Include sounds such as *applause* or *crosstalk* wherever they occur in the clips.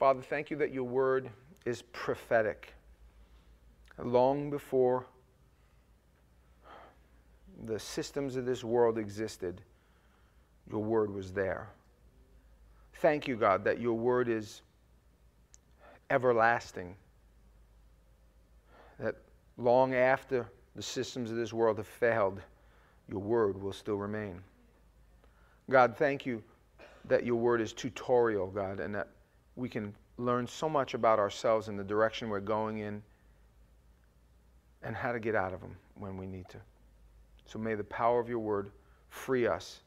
Father, thank you that your word is prophetic. Long before the systems of this world existed, your word was there. Thank you, God, that your word is everlasting. That long after the systems of this world have failed, your word will still remain. God, thank you that your word is tutorial, God, and that we can learn so much about ourselves and the direction we're going in and how to get out of them when we need to. So may the power of your word free us,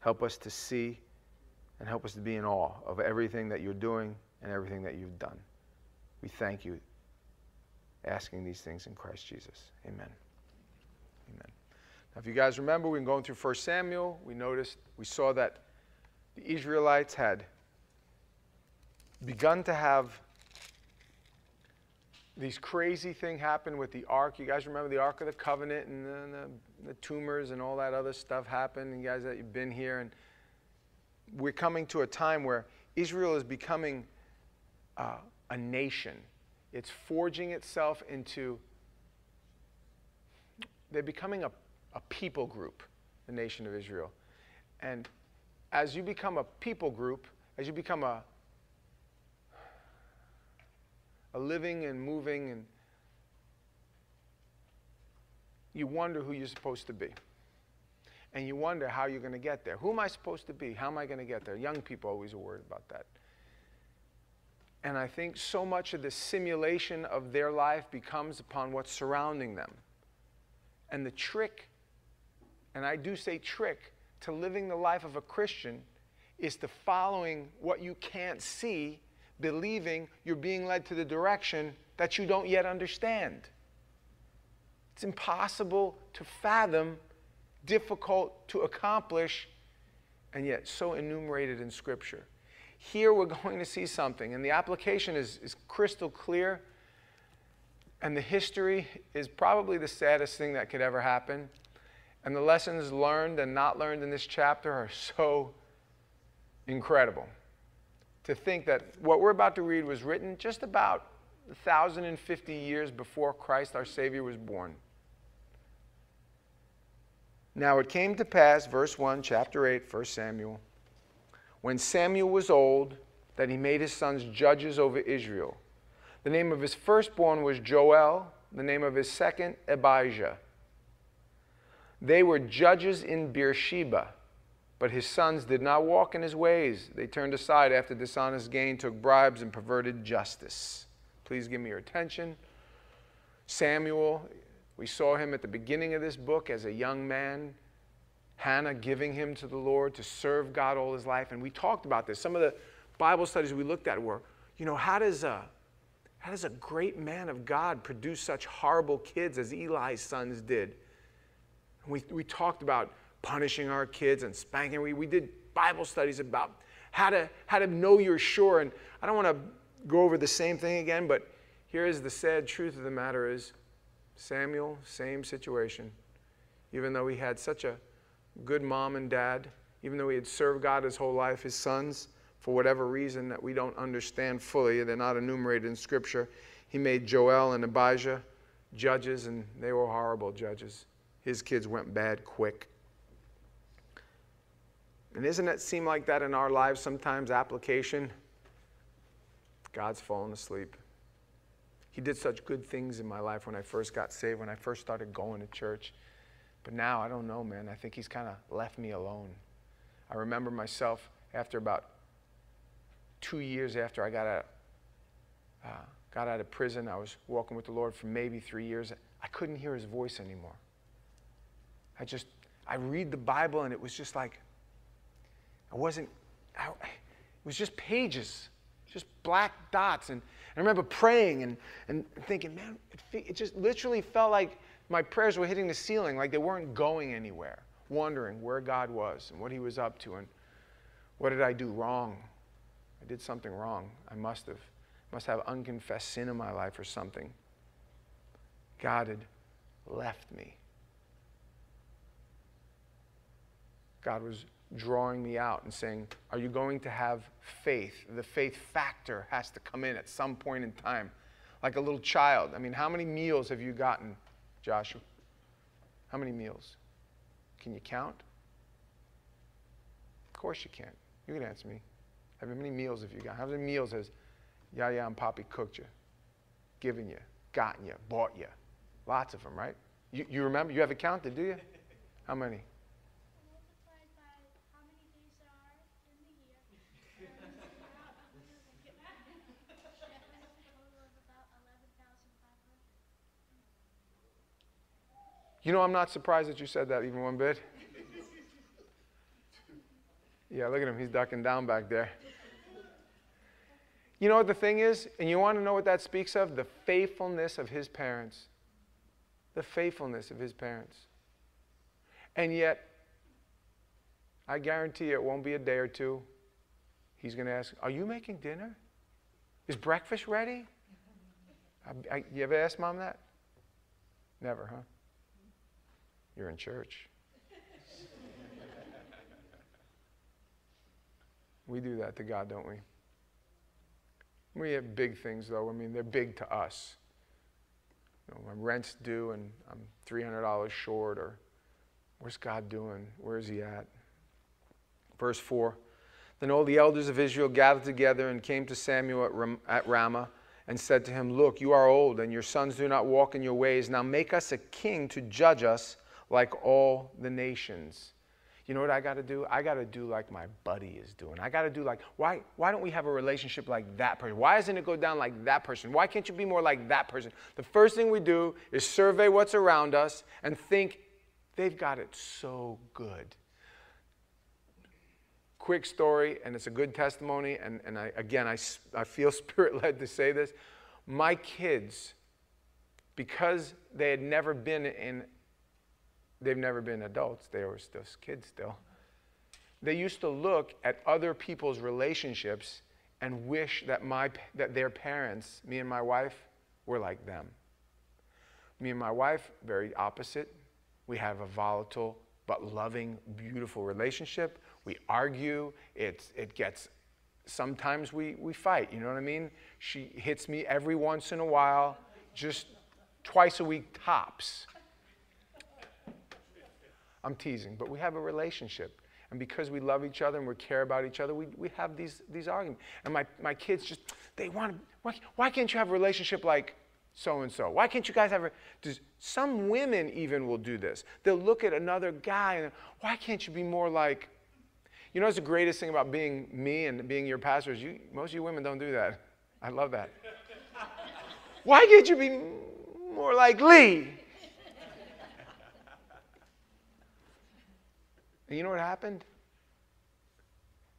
help us to see, and help us to be in awe of everything that you're doing and everything that you've done. We thank you, asking these things in Christ Jesus. Amen. Amen. Now, if you guys remember, we've been going through 1 Samuel. We noticed, we saw that the Israelites had begun to have these crazy thing happen with the ark. You guys remember the Ark of the Covenant and the, the, the, tumors and all that other stuff happened. And you guys that you've been here, and we're coming to a time where Israel is becoming uh, a nation. It's forging itself into. They're becoming a, a people group, the nation of Israel, and as you become a people group, as you become a a living and moving, and you wonder who you're supposed to be. And you wonder how you're going to get there. Who am I supposed to be? How am I going to get there? Young people always are worried about that. And I think so much of the simulation of their life becomes upon what's surrounding them. And the trick, and I do say trick, to living the life of a Christian is to following what you can't see believing you're being led to the direction that you don't yet understand. It's impossible to fathom, difficult to accomplish, and yet so enumerated in Scripture. Here we're going to see something, and the application is, is crystal clear, and the history is probably the saddest thing that could ever happen. And the lessons learned and not learned in this chapter are so incredible to think that what we're about to read was written just about 1,050 years before Christ our Savior was born. Now it came to pass, verse 1, chapter 8, 1 Samuel, when Samuel was old, that he made his sons judges over Israel. The name of his firstborn was Joel, the name of his second, Abijah. They were judges in Beersheba. But his sons did not walk in his ways. They turned aside after dishonest gain, took bribes, and perverted justice. Please give me your attention. Samuel, we saw him at the beginning of this book as a young man. Hannah giving him to the Lord to serve God all his life. And we talked about this. Some of the Bible studies we looked at were, you know, how does a, how does a great man of God produce such horrible kids as Eli's sons did? And we, we talked about punishing our kids and spanking. We, we did Bible studies about how to, how to know you're sure. And I don't want to go over the same thing again, but here is the sad truth of the matter is Samuel, same situation. Even though he had such a good mom and dad, even though he had served God his whole life, his sons, for whatever reason that we don't understand fully, they're not enumerated in Scripture, he made Joel and Abijah judges, and they were horrible judges. His kids went bad quick. And doesn't it seem like that in our lives sometimes? Application. God's fallen asleep. He did such good things in my life when I first got saved, when I first started going to church. But now, I don't know, man. I think He's kind of left me alone. I remember myself after about two years after I got out, uh, got out of prison, I was walking with the Lord for maybe three years. I couldn't hear His voice anymore. I just, I read the Bible and it was just like, I wasn't, I, it was just pages, just black dots. And, I remember praying and, and thinking, man, it, it just literally felt like my prayers were hitting the ceiling, like they weren't going anywhere, wondering where God was and what He was up to and what did I do wrong? I did something wrong. I must have. Must have unconfessed sin in my life or something. God had left me. God was drawing me out and saying, Are you going to have faith? The faith factor has to come in at some point in time. Like a little child. I mean, how many meals have you gotten, Joshua? How many meals? Can you count? Of course you can't. You can answer me. How many meals have you got? How many meals has Yaya and Poppy cooked you, given you, gotten you, bought you? Lots of them, right? You, you remember? You have it counted, do you? How many? You know, I'm not surprised that you said that even one bit. *laughs* Yeah, look at him. He's ducking down back there. You know what the thing is? And you want to know what that speaks of? The faithfulness of his parents. The faithfulness of his parents. And yet, I guarantee you it won't be a day or two. He's going to ask, Are you making dinner? Is breakfast ready? I, I, you ever ask mom that? Never, huh? You're in church. we do that to God, don't we? We have big things, though. I mean, they're big to us. You know, my rent's due and I'm $300 short, or where's God doing? Where's He at? Verse 4 Then all the elders of Israel gathered together and came to Samuel at Ramah and said to him, Look, you are old, and your sons do not walk in your ways. Now make us a king to judge us like all the nations. You know what I got to do? I got to do like my buddy is doing. I got to do like, why, why don't we have a relationship like that person? Why doesn't it go down like that person? Why can't you be more like that person? The first thing we do is survey what's around us and think, they've got it so good. Quick story, and it's a good testimony, and, and I, again, I, I feel *laughs* spirit led to say this. My kids, because they had never been in They've never been adults, they were still kids still. They used to look at other people's relationships and wish that, my, that their parents, me and my wife, were like them. Me and my wife, very opposite. We have a volatile but loving, beautiful relationship. We argue. It's, it gets, sometimes we, we fight, you know what I mean? She hits me every once in a while, just twice a week tops. I'm teasing, but we have a relationship. And because we love each other and we care about each other, we, we have these, these arguments. And my, my kids just, they want to, why, why can't you have a relationship like so and so? Why can't you guys have a, does, some women even will do this. They'll look at another guy and, why can't you be more like, you know, what's the greatest thing about being me and being your pastor is you, most of you women don't do that. I love that. *laughs* why can't you be more like Lee? And you know what happened?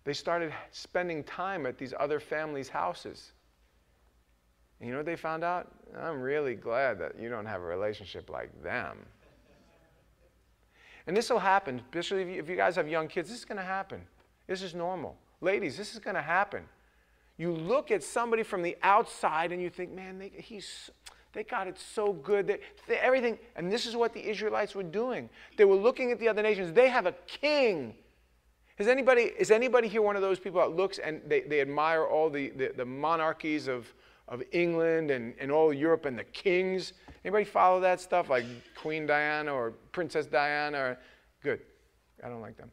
They started spending time at these other families' houses. And you know what they found out? I'm really glad that you don't have a relationship like them. And this will happen, especially if you, if you guys have young kids, this is going to happen. This is normal. Ladies, this is going to happen. You look at somebody from the outside and you think, man, they, he's, they got it so good. They, they, everything, and this is what the Israelites were doing. They were looking at the other nations. They have a king. Is anybody, is anybody here one of those people that looks and they, they admire all the, the, the monarchies of, of England and, and all Europe and the kings? Anybody follow that stuff like Queen Diana or Princess Diana? Or, good. I don't like them.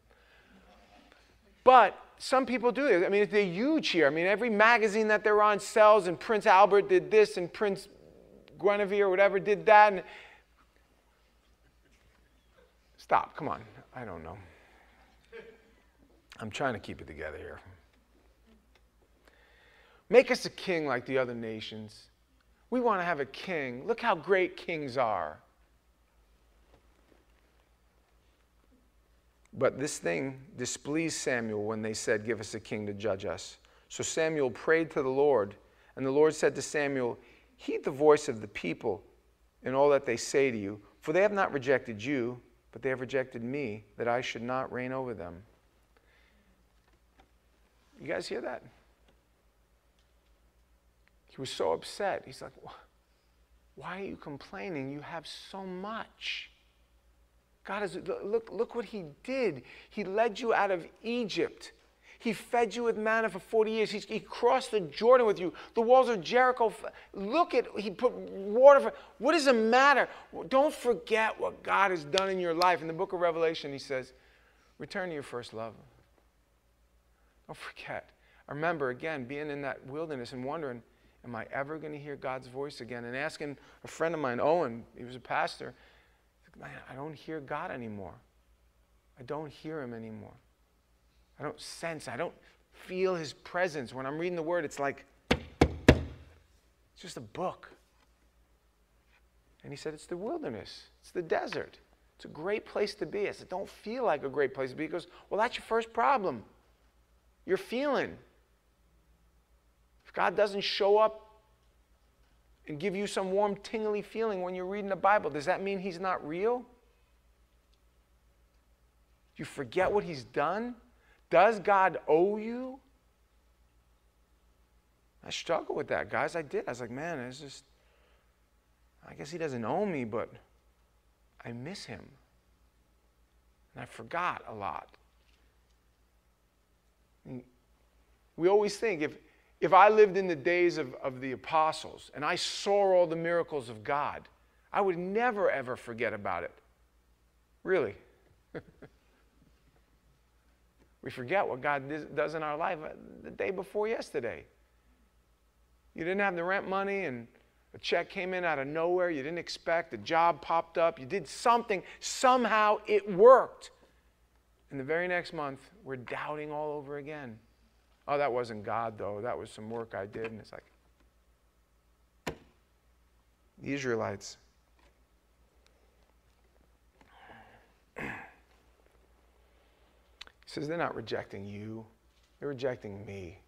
But some people do. I mean, they're huge here. I mean, every magazine that they're on sells, and Prince Albert did this, and Prince Guinevere or whatever did that. And Stop, come on. I don't know. I'm trying to keep it together here. Make us a king like the other nations. We want to have a king. Look how great kings are. But this thing displeased Samuel when they said, Give us a king to judge us. So Samuel prayed to the Lord, and the Lord said to Samuel, Heed the voice of the people in all that they say to you, for they have not rejected you, but they have rejected me, that I should not reign over them. You guys hear that? He was so upset. He's like, Why are you complaining? You have so much. God is, look, look what He did. He led you out of Egypt. He fed you with manna for 40 years. He, he crossed the Jordan with you. The walls of Jericho. Look at, He put water for. What does it matter? Don't forget what God has done in your life. In the book of Revelation, He says, return to your first love. Don't forget. I remember, again, being in that wilderness and wondering, am I ever going to hear God's voice again? And asking a friend of mine, Owen, he was a pastor, man, I don't hear God anymore. I don't hear him anymore. I don't sense, I don't feel his presence. When I'm reading the word, it's like, it's just a book. And he said, it's the wilderness, it's the desert. It's a great place to be. I said, don't feel like a great place to be. He goes, well, that's your first problem. You're feeling. If God doesn't show up and give you some warm, tingly feeling when you're reading the Bible, does that mean He's not real? You forget what He's done? Does God owe you? I struggle with that, guys. I did. I was like, man, it's just, I guess He doesn't owe me, but I miss Him. And I forgot a lot. We always think if, if I lived in the days of, of the apostles and I saw all the miracles of God, I would never, ever forget about it. Really. *laughs* we forget what God does in our life uh, the day before yesterday. You didn't have the rent money and a check came in out of nowhere you didn't expect, a job popped up, you did something, somehow it worked. And the very next month, we're doubting all over again. Oh, that wasn't God, though. That was some work I did. And it's like, the Israelites. Says, they're not rejecting you, they're rejecting me.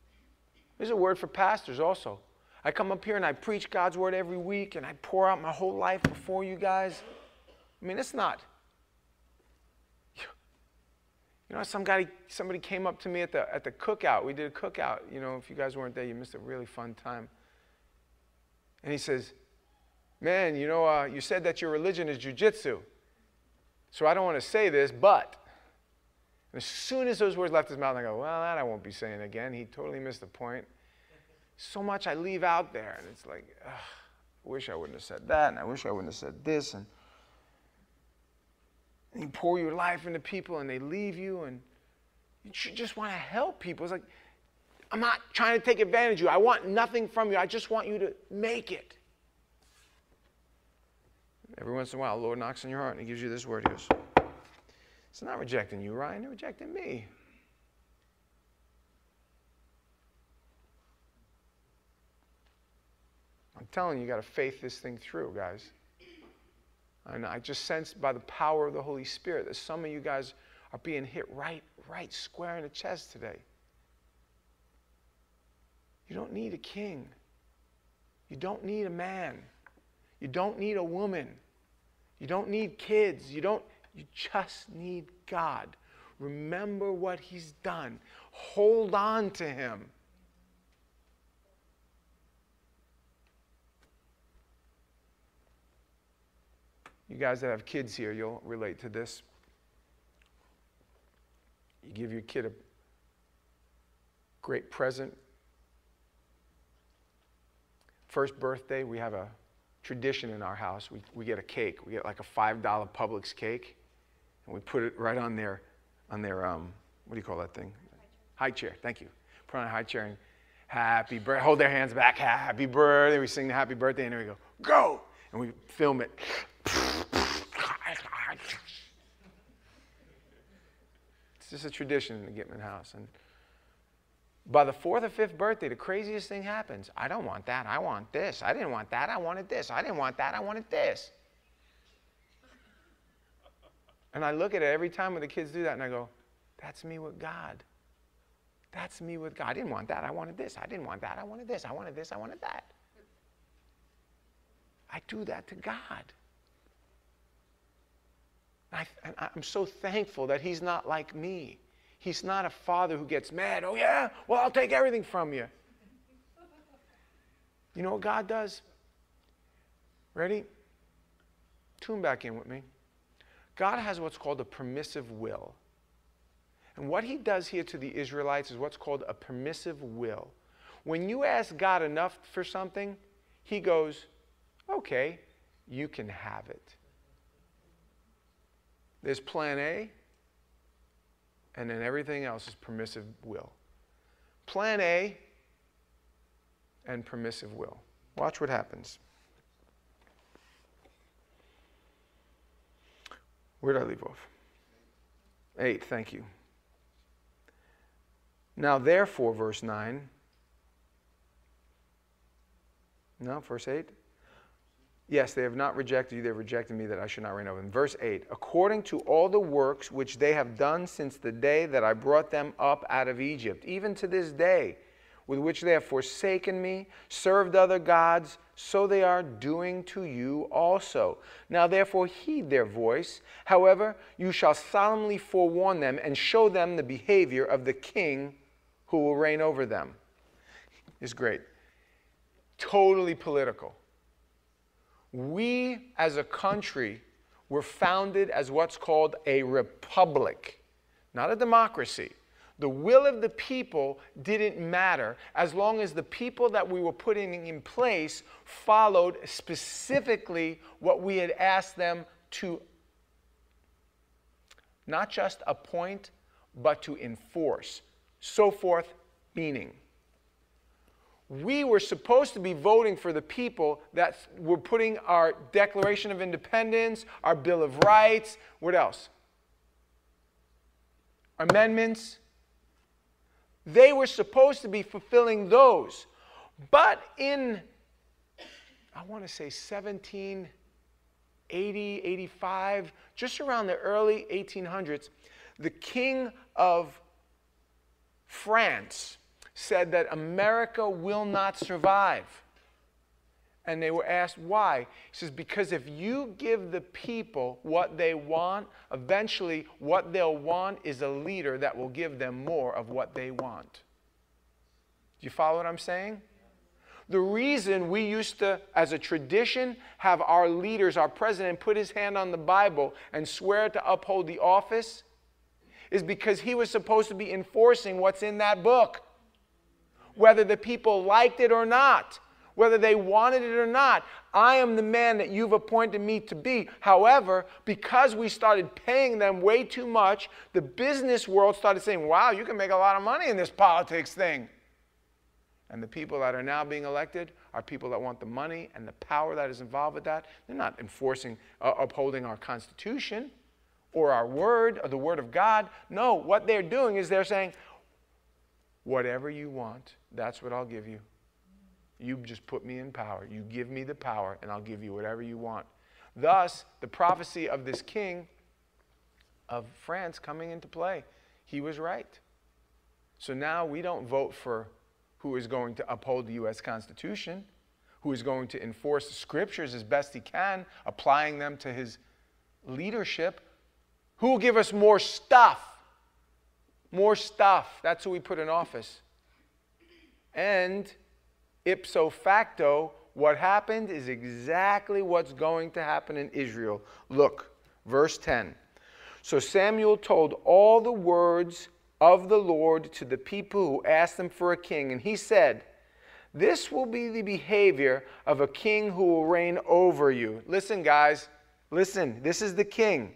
There's a word for pastors also. I come up here and I preach God's word every week and I pour out my whole life before you guys. I mean, it's not you know, some guy, somebody came up to me at the, at the cookout. We did a cookout. You know, if you guys weren't there, you missed a really fun time. And he says, Man, you know, uh, you said that your religion is jujitsu. So I don't want to say this, but. As soon as those words left his mouth, I go, Well, that I won't be saying again. He totally missed the point. So much I leave out there, and it's like, ugh, I wish I wouldn't have said that, and I wish I wouldn't have said this. And and you pour your life into people and they leave you and you just want to help people. It's like, I'm not trying to take advantage of you. I want nothing from you. I just want you to make it. Every once in a while, the Lord knocks on your heart and He gives you this word. He goes, It's not rejecting you, Ryan. They're rejecting me. I'm telling you, you got to faith this thing through, guys. And I just sense by the power of the Holy Spirit that some of you guys are being hit right, right square in the chest today. You don't need a king. You don't need a man. You don't need a woman. You don't need kids. You don't you just need God. Remember what he's done. Hold on to him. You guys that have kids here, you'll relate to this. You give your kid a great present. First birthday, we have a tradition in our house. We, we get a cake. We get like a $5 Publix cake, and we put it right on their, on their um, what do you call that thing? High chair. Thank you. Put on a high chair and happy birthday. Hold their hands back. Happy birthday. We sing the happy birthday, and then we go, go! And we film it. It's just a tradition in the Gitman house. And by the fourth or fifth birthday, the craziest thing happens. I don't want that. I want this. I didn't want that. I wanted this. I didn't want that. I wanted this. And I look at it every time when the kids do that and I go, that's me with God. That's me with God. I didn't want that. I wanted this. I didn't want that. I wanted this. I wanted this. I wanted that. I do that to God. I, am so thankful that he's not like me. He's not a father who gets mad. Oh, yeah? Well, I'll take everything from you. You know what God does? Ready? Tune back in with me. God has what's called a permissive will. And what he does here to the Israelites is what's called a permissive will. When you ask God enough for something, he goes, okay, you can have it. There's plan A, and then everything else is permissive will. Plan A and permissive will. Watch what happens. Where did I leave off? Eight, thank you. Now, therefore, verse 9. No, verse 8. Yes, they have not rejected you, they have rejected me that I should not reign over them. Verse 8 According to all the works which they have done since the day that I brought them up out of Egypt, even to this day, with which they have forsaken me, served other gods, so they are doing to you also. Now therefore heed their voice. However, you shall solemnly forewarn them and show them the behavior of the king who will reign over them. Is great. Totally political. We as a country were founded as what's called a republic, not a democracy. The will of the people didn't matter as long as the people that we were putting in place followed specifically what we had asked them to not just appoint, but to enforce. So forth, meaning. We were supposed to be voting for the people that were putting our Declaration of Independence, our Bill of Rights, what else? Amendments, they were supposed to be fulfilling those. But in, I want to say 1780, 85, just around the early 1800s, the king of France said that America will not survive. And they were asked why. He says, because if you give the people what they want, eventually what they'll want is a leader that will give them more of what they want. Do you follow what I'm saying? The reason we used to, as a tradition, have our leaders, our president, put his hand on the Bible and swear to uphold the office is because he was supposed to be enforcing what's in that book, whether the people liked it or not whether they wanted it or not. I am the man that you've appointed me to be. However, because we started paying them way too much, the business world started saying, wow, you can make a lot of money in this politics thing. And the people that are now being elected are people that want the money and the power that is involved with that. They're not enforcing, uh, upholding our Constitution or our word or the word of God. No, what they're doing is they're saying, whatever you want, that's what I'll give you. You just put me in power. You give me the power, and I'll give you whatever you want. Thus, the prophecy of this king of France coming into play. He was right. So now we don't vote for who is going to uphold the U.S. Constitution, who is going to enforce the scriptures as best he can, applying them to his leadership. Who will give us more stuff? More stuff. That's who we put in office. And ipso facto, what happened is exactly what's going to happen in Israel. Look, verse 10. So Samuel told all the words of the Lord to the people who asked him for a king, and he said, This will be the behavior of a king who will reign over you. Listen, guys, listen, this is the king.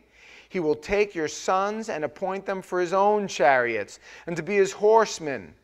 He will take your sons and appoint them for his own chariots and to be his horsemen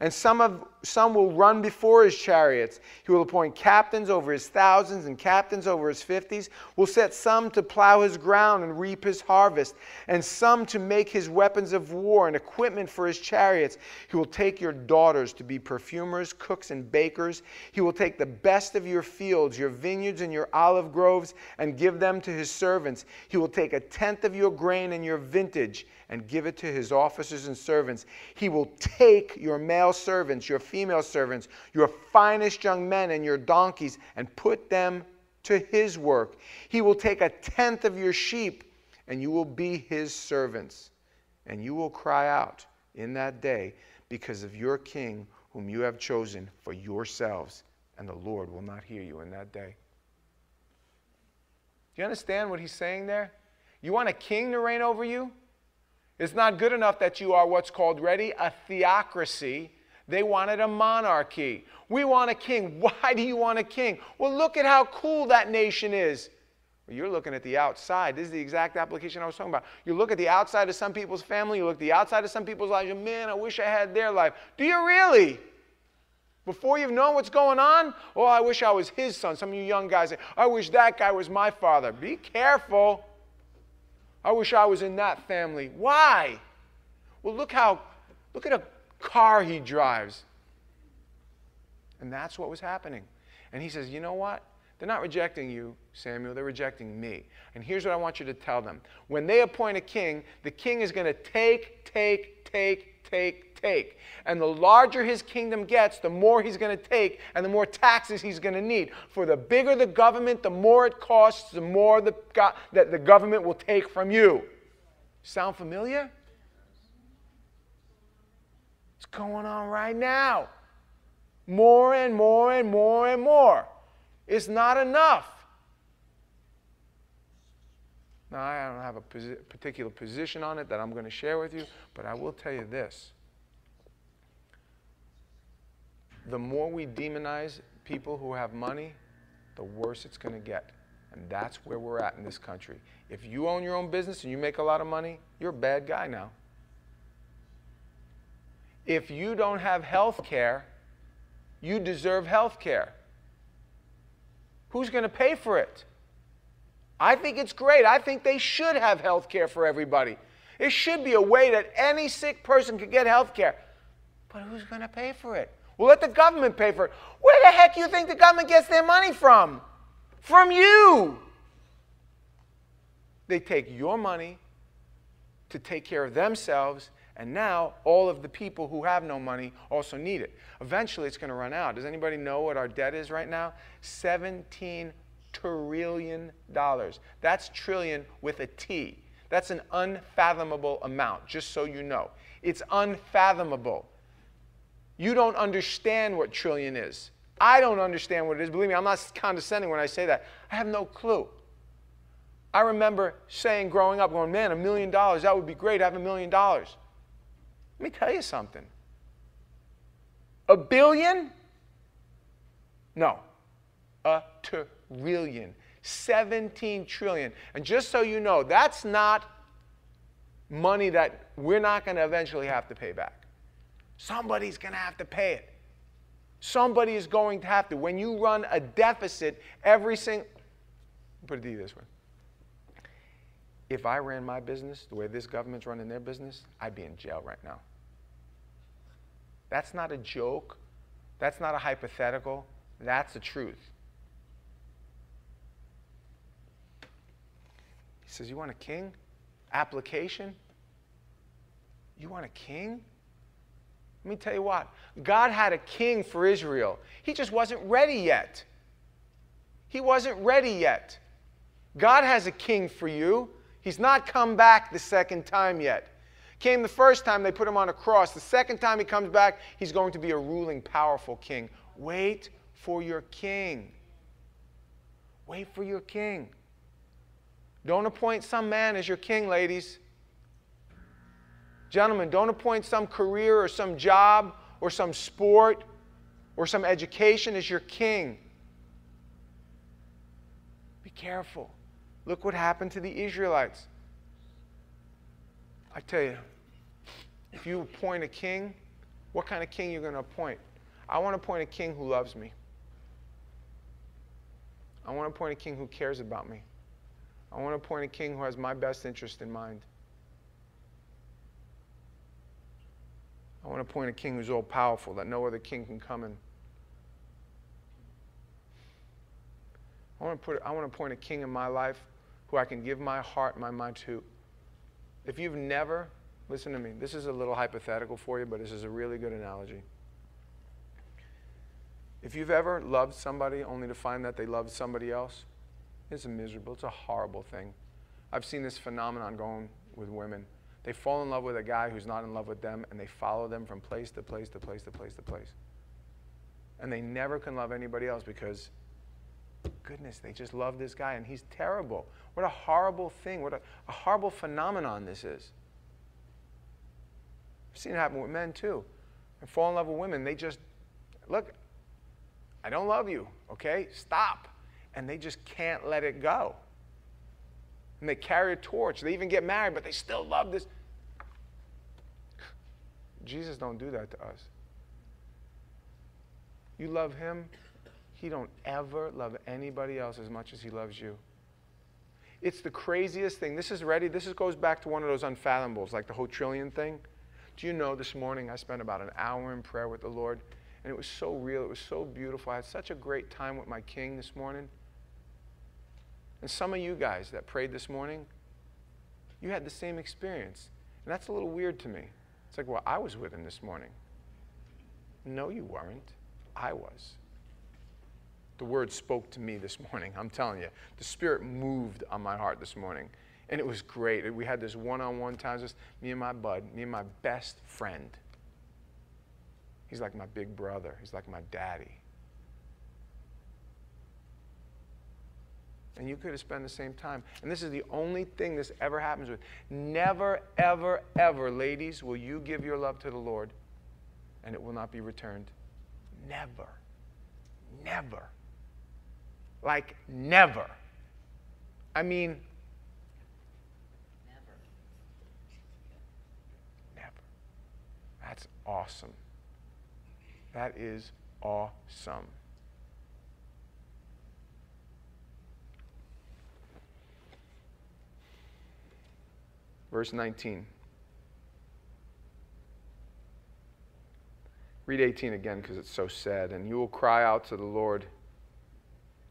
and some, of, some will run before his chariots. He will appoint captains over his thousands and captains over his fifties. Will set some to plow his ground and reap his harvest, and some to make his weapons of war and equipment for his chariots. He will take your daughters to be perfumers, cooks, and bakers. He will take the best of your fields, your vineyards, and your olive groves, and give them to his servants. He will take a tenth of your grain and your vintage and give it to his officers and servants. He will take your male servants, your female servants, your finest young men, and your donkeys, and put them to his work. He will take a tenth of your sheep, and you will be his servants. And you will cry out in that day because of your king, whom you have chosen for yourselves, and the Lord will not hear you in that day. Do you understand what he's saying there? You want a king to reign over you? It's not good enough that you are what's called ready a theocracy. They wanted a monarchy. We want a king. *laughs* Why do you want a king? Well, look at how cool that nation is. Well, you're looking at the outside. This is the exact application I was talking about. You look at the outside of some people's family, you look at the outside of some people's lives, man, I wish I had their life. Do you really? Before you've known what's going on? Oh, I wish I was his son. Some of you young guys say, I wish that guy was my father. Be careful. I wish I was in that family. Why? Well, look how, look at a car he drives. And that's what was happening. And he says, You know what? They're not rejecting you, Samuel. They're rejecting me. And here's what I want you to tell them. When they appoint a king, the king is going to take, take, take, take, take. And the larger his kingdom gets, the more he's going to take and the more taxes he's going to need. For the bigger the government, the more it costs, the more the go- that the government will take from you. Sound familiar? It's going on right now. More and more and more and more. It's not enough. Now, I don't have a posi- particular position on it that I'm going to share with you, but I will tell you this. The more we demonize people who have money, the worse it's going to get. And that's where we're at in this country. If you own your own business and you make a lot of money, you're a bad guy now. If you don't have health care, you deserve health care. Who's going to pay for it? I think it's great. I think they should have health care for everybody. It should be a way that any sick person could get health care. But who's going to pay for it? We'll let the government pay for it. Where the heck do you think the government gets their money from? From you. They take your money to take care of themselves, and now all of the people who have no money also need it. Eventually, it's going to run out. Does anybody know what our debt is right now? 17 trillion dollars. That's trillion with a T. That's an unfathomable amount, just so you know. It's unfathomable. You don't understand what trillion is. I don't understand what it is. Believe me, I'm not condescending when I say that. I have no clue. I remember saying growing up, going, man, a million dollars, that would be great, I have a million dollars. Let me tell you something. A billion? No. A trillion. 17 trillion. And just so you know, that's not money that we're not going to eventually have to pay back. Somebody's going to have to pay it. Somebody is going to have to. When you run a deficit every single, put it this way. If I ran my business the way this government's running their business, I'd be in jail right now. That's not a joke. That's not a hypothetical. That's the truth. Says, You want a king? Application? You want a king? Let me tell you what. God had a king for Israel. He just wasn't ready yet. He wasn't ready yet. God has a king for you. He's not come back the second time yet. Came the first time, they put him on a cross. The second time he comes back, he's going to be a ruling, powerful king. Wait for your king. Wait for your king. Don't appoint some man as your king, ladies. Gentlemen, don't appoint some career or some job or some sport or some education as your king. Be careful. Look what happened to the Israelites. I tell you, if you appoint a king, what kind of king you're going to appoint? I want to appoint a king who loves me. I want to appoint a king who cares about me. I want to appoint a king who has my best interest in mind. I want to appoint a king who's all powerful, that no other king can come in. I want to, put, I want to appoint a king in my life who I can give my heart, and my mind to. If you've never, listen to me, this is a little hypothetical for you, but this is a really good analogy. If you've ever loved somebody only to find that they loved somebody else, it's a miserable. It's a horrible thing. I've seen this phenomenon going with women. They fall in love with a guy who's not in love with them, and they follow them from place to place to place to place to place. And they never can love anybody else because goodness, they just love this guy and he's terrible. What a horrible thing. What a, a horrible phenomenon this is. I've seen it happen with men too. And fall in love with women. They just, look, I don't love you, okay? Stop. And they just can't let it go. And they carry a torch. They even get married, but they still love this. Jesus don't do that to us. You love him, he don't ever love anybody else as much as he loves you. It's the craziest thing. This is ready. This is, goes back to one of those unfathomables, like the whole trillion thing. Do you know this morning I spent about an hour in prayer with the Lord, and it was so real. It was so beautiful. I had such a great time with my King this morning. And some of you guys that prayed this morning, you had the same experience. And that's a little weird to me. It's like, well, I was with him this morning. No, you weren't. I was. The word spoke to me this morning. I'm telling you, the Spirit moved on my heart this morning. And it was great. We had this one on one time, just me and my bud, me and my best friend. He's like my big brother, he's like my daddy. And you could have spent the same time. And this is the only thing this ever happens with. Never, ever, ever, ladies, will you give your love to the Lord and it will not be returned. Never. Never. Like, never. I mean, Never. never. That's awesome. That is awesome. Verse 19. Read 18 again because it's so sad. And you will cry out to the Lord,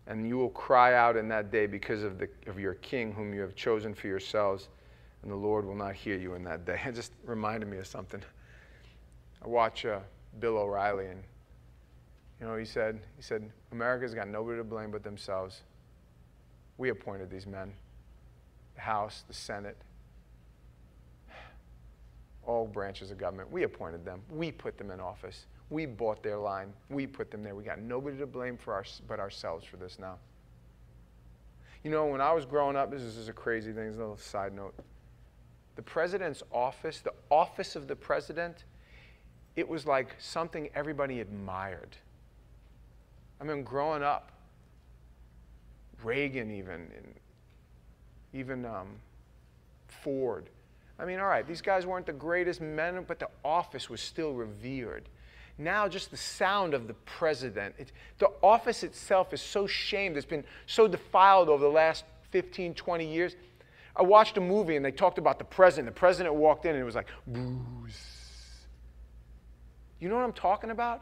and you will cry out in that day because of, the, of your king whom you have chosen for yourselves, and the Lord will not hear you in that day. *laughs* It just reminded me of something. I watch uh, Bill O'Reilly, and you know, he said, he said, America's got nobody to blame but themselves. We appointed these men, the House, the Senate, all branches of government. We appointed them. We put them in office. We bought their line. We put them there. We got nobody to blame for our, but ourselves for this now. You know, when I was growing up, this is a crazy thing, it's a little side note. The president's office, the office of the president, it was like something everybody admired. I mean, growing up, Reagan even, and even um, Ford, I mean, all right, these guys weren't the greatest men, but the office was still revered. Now, just the sound of the president, it, the office itself is so shamed. It's been so defiled over the last 15, 20 years. I watched a movie and they talked about the president. The president walked in and it was like, booze. You know what I'm talking about?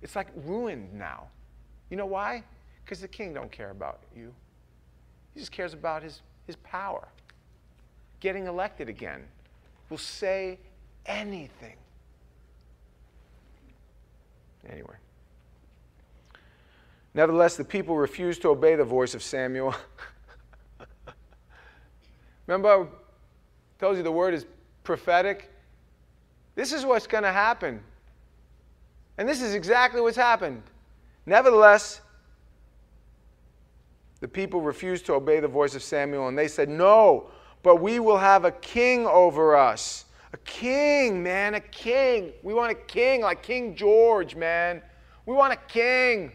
It's like ruined now. You know why? Because the king don't care about you. He just cares about his, his power getting elected again, will say anything. Anyway. Nevertheless, the people refused to obey the voice of Samuel. *laughs* Remember, I told you the word is prophetic? This is what's going to happen. And this is exactly what's happened. Nevertheless, the people refused to obey the voice of Samuel, and they said, No, but we will have a king over us. A king, man, a king. We want a king like King George, man. We want a king.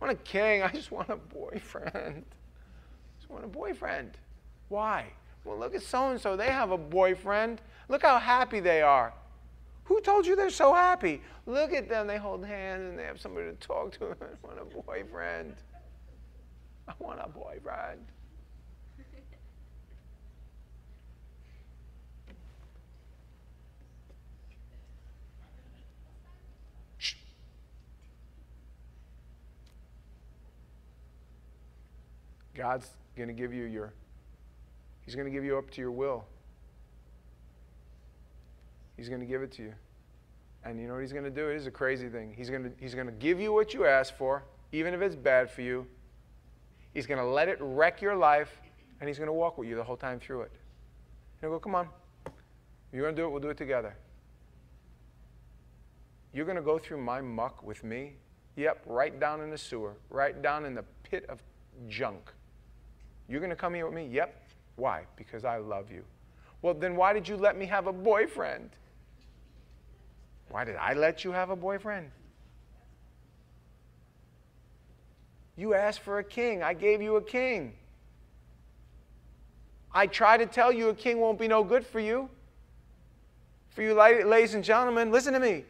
I want a king. I just want a boyfriend. I just want a boyfriend. Why? Well, look at so and so. They have a boyfriend. Look how happy they are. Who told you they're so happy? Look at them. They hold hands and they have somebody to talk to. *laughs* I want a boyfriend. I want a boyfriend. God's going to give you your, He's going to give you up to your will. He's going to give it to you. And you know what He's going to do? It is a crazy thing. He's going to, he's going to give you what you ask for, even if it's bad for you. He's going to let it wreck your life, and He's going to walk with you the whole time through it. He'll go, come on. You're going to do it, we'll do it together. You're going to go through my muck with me, Yep, right down in the sewer, right down in the pit of junk. You're going to come here with me? Yep. Why? Because I love you. Well, then why did you let me have a boyfriend? Why did I let you have a boyfriend? You asked for a king. I gave you a king. I try to tell you a king won't be no good for you. For you, ladies and gentlemen, listen to me.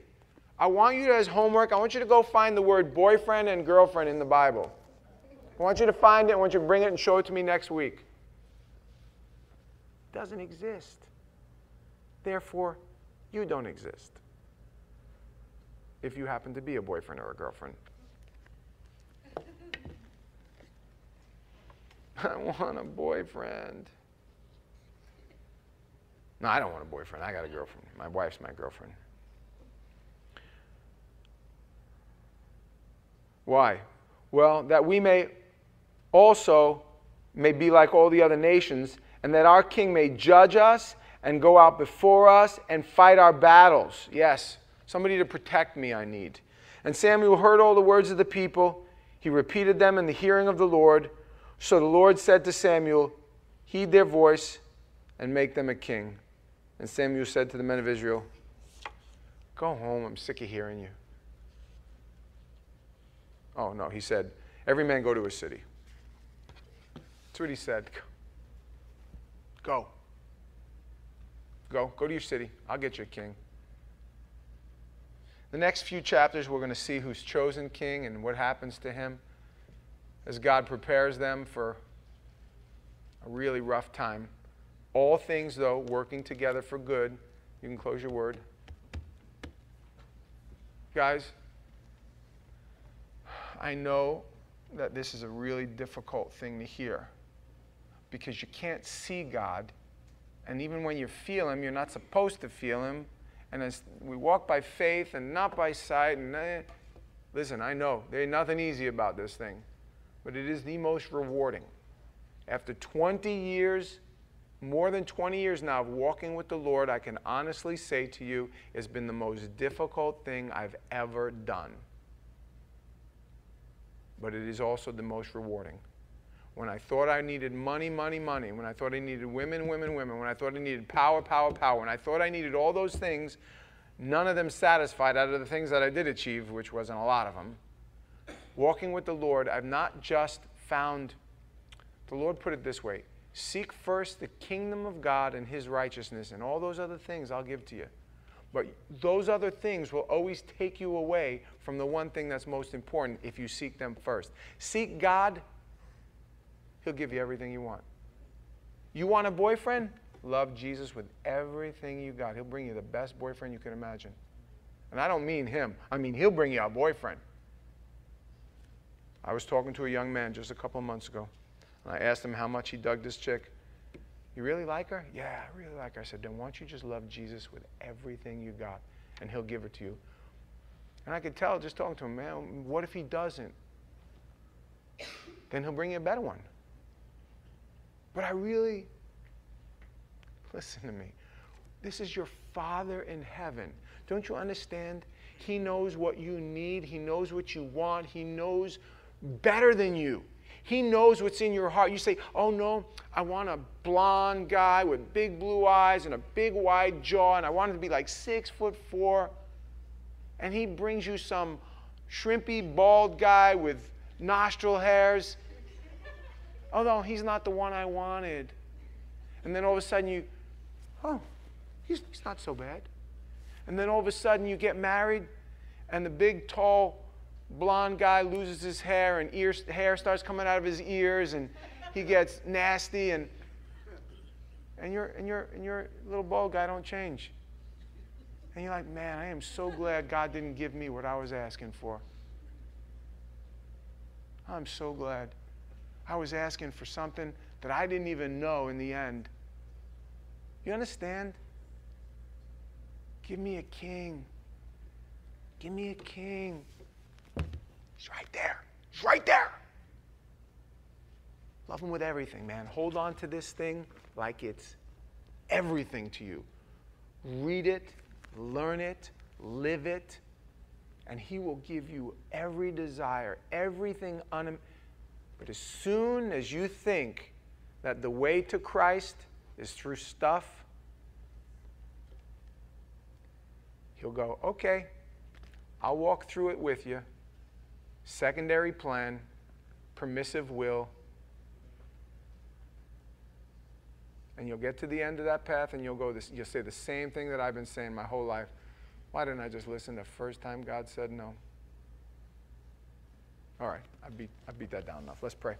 I want you to, as homework, I want you to go find the word boyfriend and girlfriend in the Bible. I want you to find it. I want you to bring it and show it to me next week. It doesn't exist. Therefore, you don't exist. If you happen to be a boyfriend or a girlfriend. *laughs* I want a boyfriend. No, I don't want a boyfriend. I got a girlfriend. My wife's my girlfriend. Why? Well, that we may also may be like all the other nations, and that our king may judge us and go out before us and fight our battles. Yes, somebody to protect me I need. And Samuel heard all the words of the people. He repeated them in the hearing of the Lord. So the Lord said to Samuel, Heed their voice and make them a king. And Samuel said to the men of Israel, Go home, I'm sick of hearing you. Oh, no, he said, Every man go to his city. That's what he said. Go. Go. Go to your city. I'll get you a king. The next few chapters, we're going to see who's chosen king and what happens to him as God prepares them for a really rough time. All things, though, working together for good. You can close your word. Guys, I know that this is a really difficult thing to hear because you can't see God. And even when you feel Him, you're not supposed to feel Him. And as we walk by faith and not by sight, and eh, listen, I know there ain't nothing easy about this thing, but it is the most rewarding. After 20 years, more than 20 years now of walking with the Lord, I can honestly say to you, it's been the most difficult thing I've ever done. But it is also the most rewarding. When I thought I needed money, money, money, when I thought I needed women, women, women, when I thought I needed power, power, power, when I thought I needed all those things, none of them satisfied out of the things that I did achieve, which wasn't a lot of them. Walking with the Lord, I've not just found, the Lord put it this way Seek first the kingdom of God and his righteousness, and all those other things I'll give to you. But those other things will always take you away from the one thing that's most important if you seek them first. Seek God, He'll give you everything you want. You want a boyfriend? Love Jesus with everything you got. He'll bring you the best boyfriend you can imagine. And I don't mean him, I mean, He'll bring you a boyfriend. I was talking to a young man just a couple of months ago. And I asked him how much he dug this chick. You really like her? Yeah, I really like her. I said, then why don't you just love Jesus with everything you got, and he'll give it to you. And I could tell just talking to him, man, what if he doesn't? Then he'll bring you a better one. But I really, listen to me. This is your Father in heaven. Don't you understand? He knows what you need, He knows what you want, He knows better than you. He knows what's in your heart. You say, Oh no, I want a blonde guy with big blue eyes and a big wide jaw, and I want him to be like six foot four. And he brings you some shrimpy bald guy with nostril hairs. Oh no, he's not the one I wanted. And then all of a sudden you, oh, he's, he's not so bad. And then all of a sudden you get married, and the big, tall, blonde guy loses his hair and ear, hair starts coming out of his ears and he gets nasty and and your and your and your little bald guy don't change. And you're like, man, I am so glad God didn't give me what I was asking for. I'm so glad. I was asking for something that I didn't even know in the end. You understand? Give me a king. Give me a king. He's right there. He's right there. Love him with everything, man. Hold on to this thing like it's everything to you. Read it, learn it, live it, and He will give you every desire, everything. Un- but as soon as you think that the way to Christ is through stuff, He'll go, okay, I'll walk through it with you. Secondary plan, permissive will. And you'll get to the end of that path and you'll go this, you'll say the same thing that I've been saying my whole life. Why didn't I just listen the first time God said no? All right, I beat, I beat that down enough. Let's pray.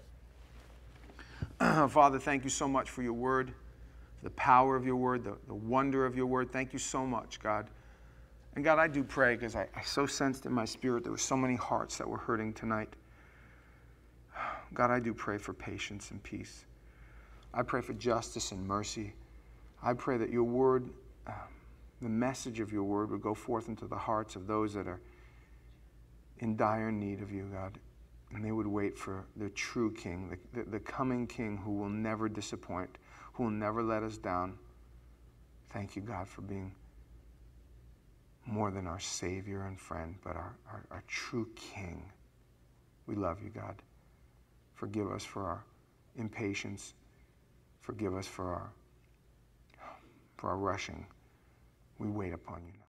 *clears throat* Father, thank you so much for your word, the power of your word, the, the wonder of your word. Thank you so much, God. And God, I do pray because I, I so sensed in my spirit there were so many hearts that were hurting tonight. *sighs* God, I do pray for patience and peace. I pray for justice and mercy. I pray that your word, um, the message of your word, would go forth into the hearts of those that are in dire need of you, God. And they would wait for the true King, the, the, the coming King who will never disappoint, who will never let us down. Thank you, God, for being more than our Savior and friend, but our, our, our, true King. We love you, God. Forgive us for our impatience. Forgive us for our, for our rushing. We wait upon you.